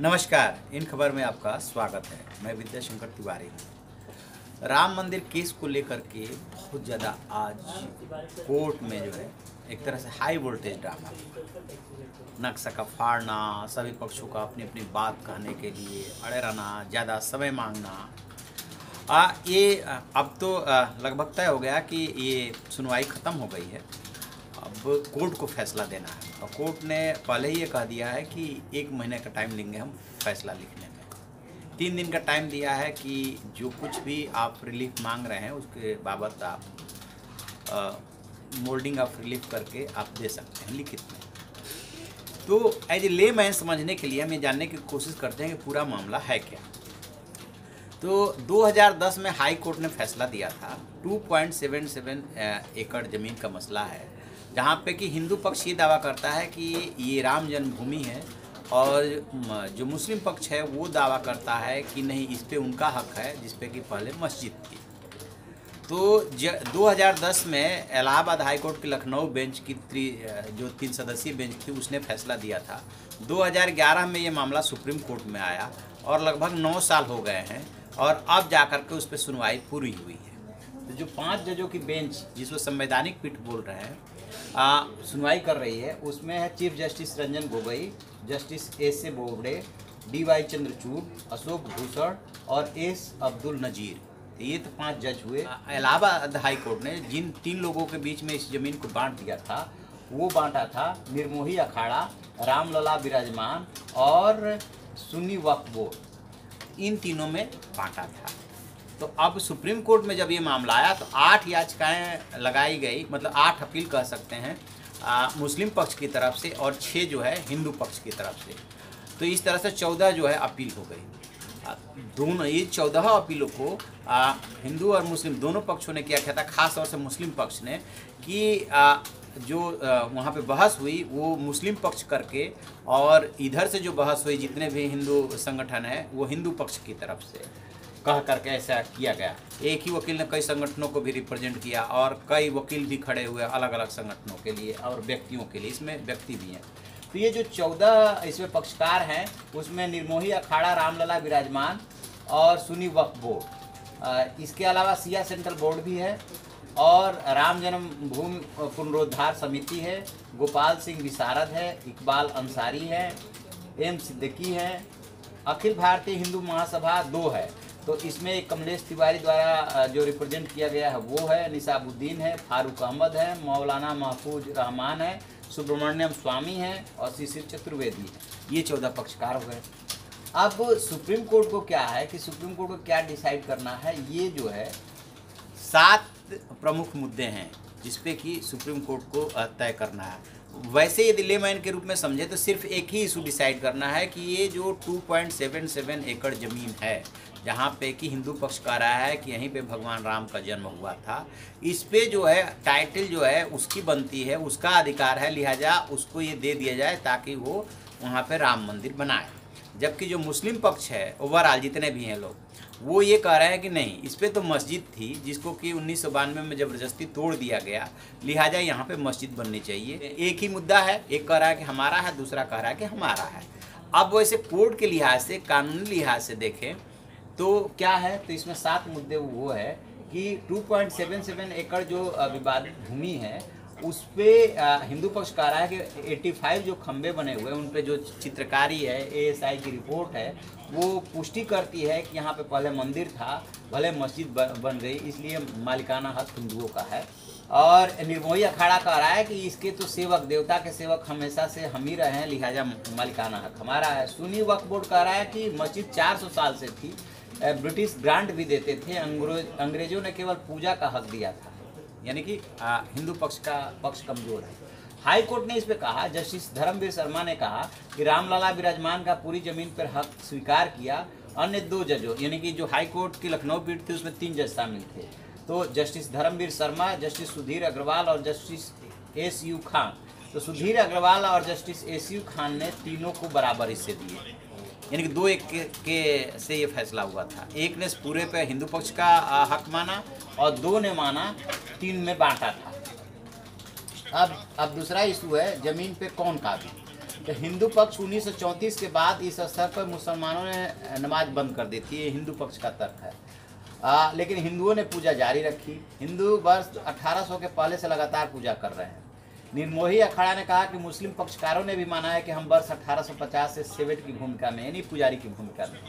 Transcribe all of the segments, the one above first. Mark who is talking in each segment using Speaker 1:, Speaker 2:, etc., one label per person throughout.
Speaker 1: नमस्कार इन खबर में आपका स्वागत है। मैं विद्याशंकर तिवारी हूँ। राम मंदिर केस को लेकर के बहुत ज़्यादा आज कोर्ट में जो है एक तरह से हाई वोल्टेज ड्रामा नक्शा का फाड़ना सभी पक्षों का अपनी अपनी बात कहने के लिए अड़े रहना ज़्यादा समय मांगना। आ, ये अब तो लगभग तय हो गया कि ये सुनवाई ख़त्म हो गई है। अब कोर्ट को फैसला देना है। और कोर्ट ने पहले ही ये कह दिया है कि एक महीने का टाइम लेंगे हम फैसला लिखने में। तीन दिन का टाइम दिया है कि जो कुछ भी आप रिलीफ मांग रहे हैं, उसके बाबत आप मोल्डिंग ऑफ़ रिलीफ करके आप दे सकते हैं लिखित में। तो एज ए ले मैन समझने के लिए हम ये जानने की कोशिश करते हैं कि पूरा मामला है क्या। तो 2010 में हाई कोर्ट ने फैसला दिया था। 2.77 एकड़ ज़मीन का मसला है। जहाँ पे कि हिंदू पक्ष ये दावा करता है कि ये राम जन्मभूमि है और जो मुस्लिम पक्ष है वो दावा करता है कि नहीं, इस पर उनका हक है, जिस पे कि पहले मस्जिद थी। तो ज 2010 में इलाहाबाद हाईकोर्ट की लखनऊ बेंच की त्री जो तीन सदस्यीय बेंच थी, उसने फैसला दिया था। 2011 में ये मामला सुप्रीम कोर्ट में आया और लगभग नौ साल हो गए हैं और अब जाकर के उस पर सुनवाई पूरी हुई है। तो जो पाँच जजों की बेंच, जिसको संवैधानिक पीठ बोल रहे हैं सुनवाई कर रही है। उसमें है chief justice Ranjan Gogoi justice S A Bobde D Y Chandrachud Ashok Bhushan और एस अब्दुल नजीर। ये तो पाँच जज हुए। इलाहाबाद हाई कोर्ट ने जिन तीन लोगों के बीच में इस ज़मीन को बांट दिया था वो बांटा था निर्मोही अखाड़ा रामलला विराजमान और सुन्नी वक्फ बोर्ड। इन तीनों में बांटा था। तो अब सुप्रीम कोर्ट में जब ये मामला आया तो आठ याचिकाएँ लगाई गई मतलब आठ अपील कह सकते हैं आ, मुस्लिम पक्ष की तरफ़ से और छः जो है हिंदू पक्ष की तरफ़ से। तो इस तरह से चौदह जो है अपील हो गई। दोनों ये चौदह अपीलों को हिंदू और मुस्लिम दोनों पक्षों ने किया था खास तौर से मुस्लिम पक्ष ने कि आ, जो वहाँ पे बहस हुई वो मुस्लिम पक्ष करके और इधर से जो बहस हुई जितने भी हिंदू संगठन हैं वो हिंदू पक्ष की तरफ़ से। कह करके ऐसा किया गया। एक ही वकील ने कई संगठनों को भी रिप्रेजेंट किया और कई वकील भी खड़े हुए अलग अलग संगठनों के लिए और व्यक्तियों के लिए, इसमें व्यक्ति भी हैं। तो ये जो चौदह इसमें पक्षकार हैं, उसमें निर्मोही अखाड़ा, रामलला विराजमान और सुनी वक्फ बोर्ड। इसके अलावा सिया सेंट्रल बोर्ड भी है और राम जन्म भूमि पुनरुद्धार समिति है, गोपाल सिंह विशारद है, इकबाल अंसारी है, एम सिद्दीकी है, अखिल भारतीय हिंदू महासभा दो है। तो इसमें कमलेश तिवारी द्वारा जो रिप्रेजेंट किया गया है, वो है निसाबुद्दीन है, फारूक अहमद है, मौलाना महफूज रहमान है, सुब्रमण्यम स्वामी हैं और शिशिर चतुर्वेदी है। ये चौदह पक्षकार हो गए। अब सुप्रीम कोर्ट को क्या है कि सुप्रीम कोर्ट को क्या डिसाइड करना है, ये जो है, सात प्रमुख मुद्दे हैं जिसपे कि सुप्रीम कोर्ट को तय करना है। वैसे यदि लेमैन के रूप में समझे तो सिर्फ़ एक ही इशू डिसाइड करना है कि ये जो 2.77 एकड़ ज़मीन है, जहाँ पे कि हिंदू पक्ष कह रहा है कि यहीं पे भगवान राम का जन्म हुआ था, इस पे जो है टाइटल जो है, उसकी बनती है, उसका अधिकार है, लिहाजा उसको ये दे दिया जाए ताकि वो वहाँ पे राम मंदिर बनाए। जबकि जो मुस्लिम पक्ष है, ओवरऑल जितने भी हैं लोग वो ये कह रहे हैं कि नहीं, इस पर तो मस्जिद थी जिसको कि उन्नीस सौ बानवे में ज़बरदस्ती तोड़ दिया गया। लिहाजा यहाँ पे मस्जिद बननी चाहिए। एक ही मुद्दा है, एक कह रहा है कि हमारा है, दूसरा कह रहा है कि हमारा है। अब वैसे कोर्ट के लिहाज से, कानूनी लिहाज से देखें तो क्या है? तो इसमें सात मुद्दे वो है कि 2.77 एकड़ जो विवादित भूमि है उस पर हिंदू पक्ष कह रहा है कि 85 जो खंबे बने हुए हैं उन पर जो चित्रकारी है एएसआई की रिपोर्ट है, वो पुष्टि करती है कि यहाँ पे पहले मंदिर था, भले मस्जिद बन गई, इसलिए मालिकाना हक हिंदुओं का है। और निर्मोही अखाड़ा कह रहा है कि इसके तो सेवक, देवता के सेवक हमेशा से हम ही रहे हैं, लिहाजा मालिकाना हक हमारा है। सुनी वक्फ बोर्ड कह रहा है कि मस्जिद 400 साल से थी ब्रिटिश ग्रांट भी देते थे अंग्रेज़ों ने केवल पूजा का हक दिया था। यानी कि हिंदू पक्ष का पक्ष कमज़ोर है। हाई कोर्ट ने इस पे कहा जस्टिस धर्मवीर शर्मा ने कहा कि रामलला विराजमान का पूरी ज़मीन पर हक स्वीकार किया अन्य दो जजों यानी कि जो हाई कोर्ट की लखनऊ पीठ थी उसमें तीन जज शामिल थे। तो जस्टिस धर्मवीर शर्मा जस्टिस सुधीर अग्रवाल और जस्टिस एस यू खान। तो सुधीर अग्रवाल और जस्टिस एस यू खान ने तीनों को बराबर हिस्से दिए। यानी कि दो एक के, के से ये फैसला हुआ था। एक ने पूरे पे हिंदू पक्ष का हक माना और दो ने माना तीन में बांटा था। अब अब दूसरा इशू है ज़मीन पे कौन काबिल? तो हिंदू पक्ष 1934 के बाद इस स्तर पर मुसलमानों ने नमाज़ बंद कर दी थी। ये हिंदू पक्ष का तर्क है। आ, लेकिन हिंदुओं ने पूजा जारी रखी। हिंदू वर्ष 1800 के पहले से लगातार पूजा कर रहे हैं। निर्मोही अखाड़ा ने कहा कि मुस्लिम पक्षकारों ने भी माना है कि हम वर्ष 1850 से सेवेट की भूमिका में यानी पुजारी की भूमिका में।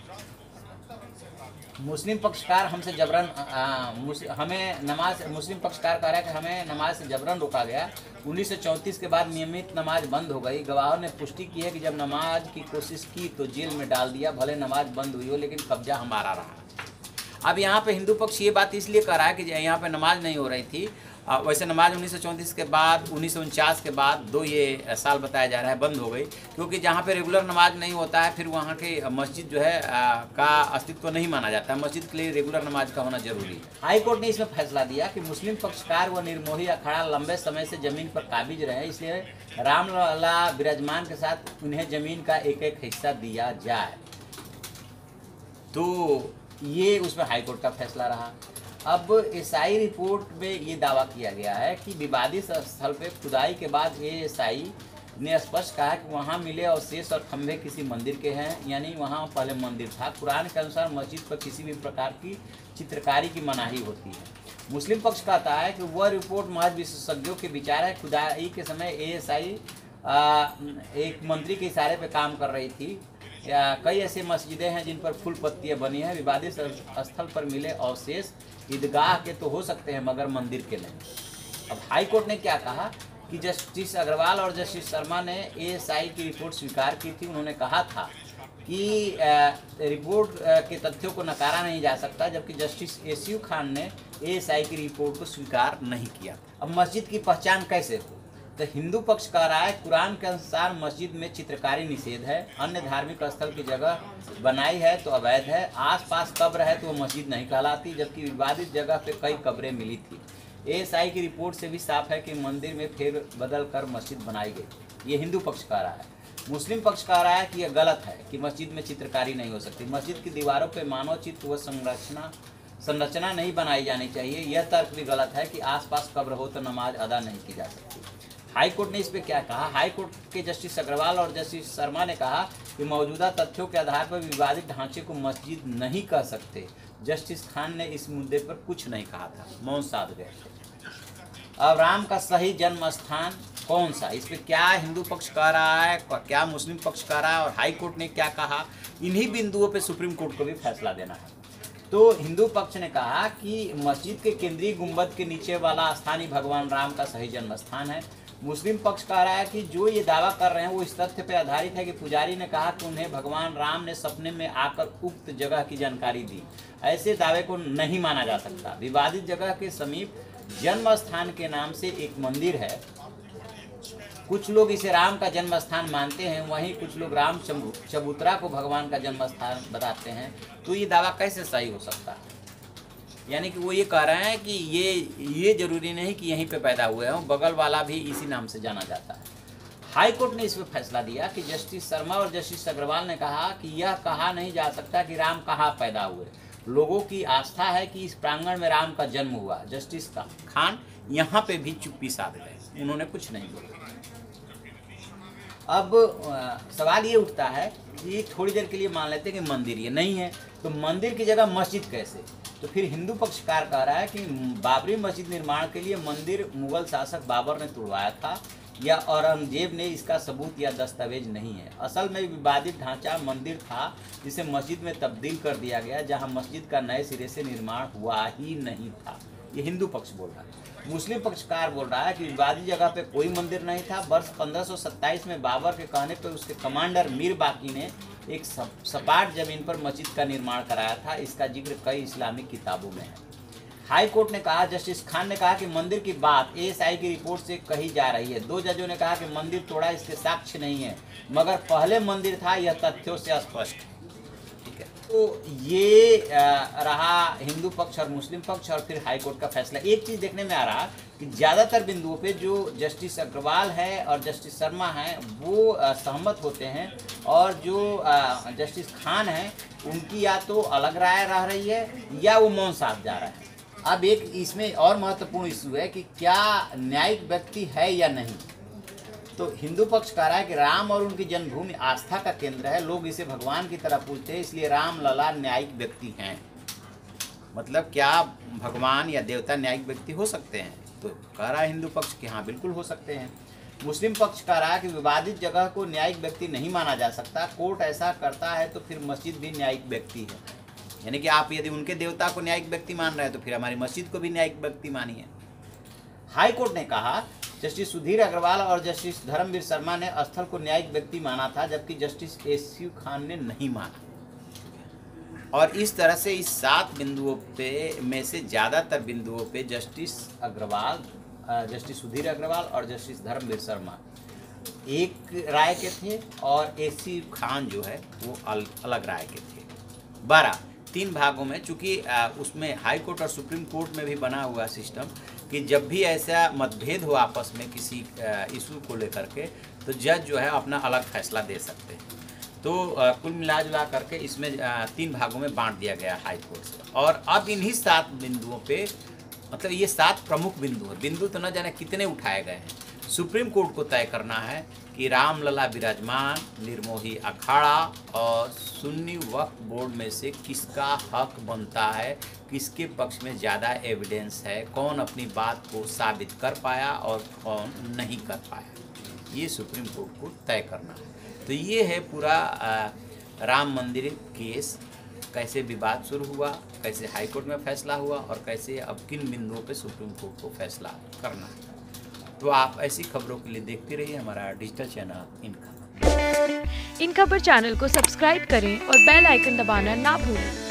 Speaker 1: मुस्लिम पक्षकार हमसे जबरन आ, हमें नमाज़ मुस्लिम पक्षकार कह रहा है कि हमें नमाज़ से जबरन रोका गया। 1934 के बाद नियमित नमाज़ बंद हो गई। गवाहों ने पुष्टि की है कि जब नमाज़ की कोशिश की तो जेल में डाल दिया भले नमाज़ बंद हुई हो लेकिन कब्जा हमारा रहा। अब यहाँ पे हिंदू पक्ष ये बात इसलिए कर रहा है कि यहाँ पे नमाज़ नहीं हो रही थी। वैसे नमाज़ उन्नीस सौ चौंतीस के बाद, उन्नीस सौ उनचास के बाद दो ये साल बताया जा रहा है, बंद हो गई। क्योंकि जहाँ पे रेगुलर नमाज़ नहीं होता है, फिर वहाँ के मस्जिद जो है का अस्तित्व नहीं माना जाता है। मस्जिद के लिए रेगुलर नमाज़ का होना ज़रूरी है। हाई कोर्ट ने इसमें फैसला दिया कि मुस्लिम पक्षकार व निर्मोही अखाड़ा लंबे समय से ज़मीन पर काबिज रहे, इसलिए रामलला विराजमान के साथ उन्हें ज़मीन का एक एक हिस्सा दिया जाए। तो ये उसमें हाईकोर्ट का फैसला रहा। अब एसआई रिपोर्ट में ये दावा किया गया है कि विवादित स्थल पर खुदाई के बाद एएसआई ने स्पष्ट कहा है कि वहाँ मिले अवशेष और खंभे किसी मंदिर के हैं, यानी वहाँ पहले मंदिर था। कुरान के अनुसार मस्जिद पर किसी भी प्रकार की चित्रकारी की मनाही होती है। मुस्लिम पक्ष कहता है कि वह रिपोर्ट महज विशेषज्ञों के विचार है। खुदाई के समय एएसआई एक मंत्री के इशारे पर काम कर रही थी। या कई ऐसे मस्जिदें हैं जिन पर फूल पत्तियाँ बनी हैं। विवादित स्थल पर मिले अवशेष ईदगाह के तो हो सकते हैं, मगर मंदिर के नहीं। अब हाईकोर्ट ने क्या कहा कि जस्टिस अग्रवाल और जस्टिस शर्मा ने एएसआई की रिपोर्ट स्वीकार की थी। उन्होंने कहा था कि रिपोर्ट के तथ्यों को नकारा नहीं जा सकता, जबकि जस्टिस एस खान ने एएसआई की रिपोर्ट को स्वीकार नहीं किया। अब मस्जिद की पहचान कैसे हो? तो हिंदू पक्ष कह रहा है, कुरान के अनुसार मस्जिद में चित्रकारी निषेध है, अन्य धार्मिक स्थल की जगह बनाई है तो अवैध है, आसपास कब्र है तो वो मस्जिद नहीं कहलाती, जबकि विवादित जगह पे कई कब्रें मिली थी। एएसआई की रिपोर्ट से भी साफ़ है कि मंदिर में फेर बदल कर मस्जिद बनाई गई। ये हिंदू पक्ष कह रहा है। मुस्लिम पक्ष कह रहा है कि यह गलत है कि मस्जिद में चित्रकारी नहीं हो सकती। मस्जिद की दीवारों पर मानव चित्र व संरचना संरचना नहीं बनाई जानी चाहिए। यह तर्क भी गलत है कि आसपास कब्र हो तो नमाज़ अदा नहीं की जा सकती। हाई कोर्ट ने इस पर क्या कहा? हाई कोर्ट के जस्टिस अग्रवाल और जस्टिस शर्मा ने कहा कि मौजूदा तथ्यों के आधार पर विवादित ढांचे को मस्जिद नहीं कह सकते। जस्टिस खान ने इस मुद्दे पर कुछ नहीं कहा था। मौन साध गए। अब राम का सही जन्म स्थान कौन सा? इस पर क्या हिंदू पक्ष कह रहा है क्या मुस्लिम पक्ष कह रहा है और हाई कोर्ट ने क्या कहा? इन्हीं बिंदुओं पे सुप्रीम कोर्ट को भी फैसला देना है। तो हिंदू पक्ष ने कहा कि मस्जिद के केंद्रीय गुंबद के नीचे वाला स्थान ही भगवान राम का सही जन्म स्थान है। मुस्लिम पक्ष कह रहा है कि जो ये दावा कर रहे हैं वो इस तथ्य पर आधारित है कि पुजारी ने कहा कि उन्हें भगवान राम ने सपने में आकर उक्त जगह की जानकारी दी। ऐसे दावे को नहीं माना जा सकता। विवादित जगह के समीप जन्म स्थान के नाम से एक मंदिर है। कुछ लोग इसे राम का जन्म स्थान मानते हैं, वहीं कुछ लोग राम चबूतरा को भगवान का जन्म स्थान बताते हैं। तो ये दावा कैसे सही हो सकता है? यानी कि वो ये कह रहे हैं कि ये ये ज़रूरी नहीं कि यहीं पे पैदा हुए हों, बगल वाला भी इसी नाम से जाना जाता है। हाई कोर्ट ने इस पर फैसला दिया कि जस्टिस शर्मा और जस्टिस अग्रवाल ने कहा कि यह कहा नहीं जा सकता कि राम कहाँ पैदा हुए। लोगों की आस्था है कि इस प्रांगण में राम का जन्म हुआ। जस्टिस खान यहाँ पे भी चुप्पी साध गए उन्होंने कुछ नहीं बोला। अब सवाल ये उठता है कि थोड़ी देर के लिए मान लेते हैं कि मंदिर ये नहीं है। तो मंदिर की जगह मस्जिद कैसे? तो फिर हिंदू पक्षकार कह रहा है कि बाबरी मस्जिद निर्माण के लिए मंदिर मुगल शासक बाबर ने तुड़वाया था, या औरंगज़ेब ने इसका सबूत या दस्तावेज़ नहीं है। असल में विवादित ढांचा मंदिर था, जिसे मस्जिद में तब्दील कर दिया गया, जहाँ मस्जिद का नए सिरे से निर्माण हुआ ही नहीं था। ये हिंदू पक्ष बोल रहा है। मुस्लिम पक्षकार बोल रहा है कि विवादित जगह पे कोई मंदिर नहीं था। वर्ष 1527 में बाबर के कहने पर उसके कमांडर मीर बाकी ने एक सपाट ज़मीन पर मस्जिद का निर्माण कराया था। इसका ज़िक्र कई इस्लामिक किताबों में है। हाई कोर्ट ने कहा, जस्टिस खान ने कहा कि मंदिर की बात एएसआई की रिपोर्ट से कही जा रही है। दो जजों ने कहा कि मंदिर तोड़ा इसके साक्ष्य नहीं है, मगर पहले मंदिर था, यह तथ्यों से स्पष्ट। है तो ये रहा हिंदू पक्ष और मुस्लिम पक्ष और फिर हाई कोर्ट का फैसला। एक चीज़ देखने में आ रहा कि ज़्यादातर बिंदुओं पे जो जस्टिस अग्रवाल है और जस्टिस शर्मा हैं, वो सहमत होते हैं और जो जस्टिस खान हैं, उनकी या तो अलग राय रह रही है या वो मौन साथ जा रहा है। अब एक इसमें और महत्वपूर्ण इशू है कि क्या न्यायिक व्यक्ति है या नहीं। तो हिंदू पक्ष कह रहा है कि राम और उनकी जन्मभूमि आस्था का केंद्र है, लोग इसे भगवान की तरह पूजते हैं, इसलिए राम लला न्यायिक व्यक्ति हैं। मतलब क्या भगवान या देवता न्यायिक व्यक्ति हो सकते हैं? तो कह रहा है हिंदू पक्ष कि हाँ बिल्कुल हो सकते हैं। मुस्लिम पक्ष कह रहा है कि विवादित जगह को न्यायिक व्यक्ति नहीं माना जा सकता, कोर्ट ऐसा करता है तो फिर मस्जिद भी न्यायिक व्यक्ति है। यानी कि आप यदि उनके देवता को न्यायिक व्यक्ति मान रहे हैं तो फिर हमारी मस्जिद को भी न्यायिक व्यक्ति मानिए। हाई कोर्ट ने कहा जस्टिस सुधीर अग्रवाल और जस्टिस धर्मवीर शर्मा ने स्थल को न्यायिक व्यक्ति माना था जबकि जस्टिस एस यू खान ने नहीं माना। और इस तरह से इस सात बिंदुओं पे में से ज़्यादातर बिंदुओं पे जस्टिस अग्रवाल जस्टिस सुधीर अग्रवाल और जस्टिस धर्मवीर शर्मा एक राय के थे और एसी खान जो है वो अल, अलग राय के थे। बारह तीन भागों में चूँकि उसमें हाई कोर्ट और सुप्रीम कोर्ट में भी बना हुआ सिस्टम कि जब भी ऐसा मतभेद हो आपस में किसी इशू को लेकर के तो जज जो है अपना अलग फैसला दे सकते हैं। तो कुल मिला जुला करके इसमें तीन भागों में बांट दिया गया हाई कोर्ट से। और अब इन्हीं सात बिंदुओं पे मतलब ये सात प्रमुख बिंदु हैं। बिंदु तो न जाने कितने उठाए गए हैं। सुप्रीम कोर्ट को तय करना है कि रामलला विराजमान, निर्मोही अखाड़ा और सुन्नी वक्फ बोर्ड में से किसका हक बनता है, किसके पक्ष में ज़्यादा एविडेंस है, कौन अपनी बात को साबित कर पाया और कौन नहीं कर पाया? ये सुप्रीम कोर्ट को तय करना है। तो ये है पूरा राम मंदिर केस, कैसे विवाद शुरू हुआ, कैसे हाईकोर्ट में फैसला हुआ और कैसे अब किन बिंदुओं पे सुप्रीम कोर्ट को फैसला करना है। तो आप ऐसी खबरों के लिए देखते रहिए हमारा डिजिटल चैनल इनका इनका
Speaker 2: इन खबर चैनल को सब्सक्राइब करें और बेल आइकन दबाना ना भूलें।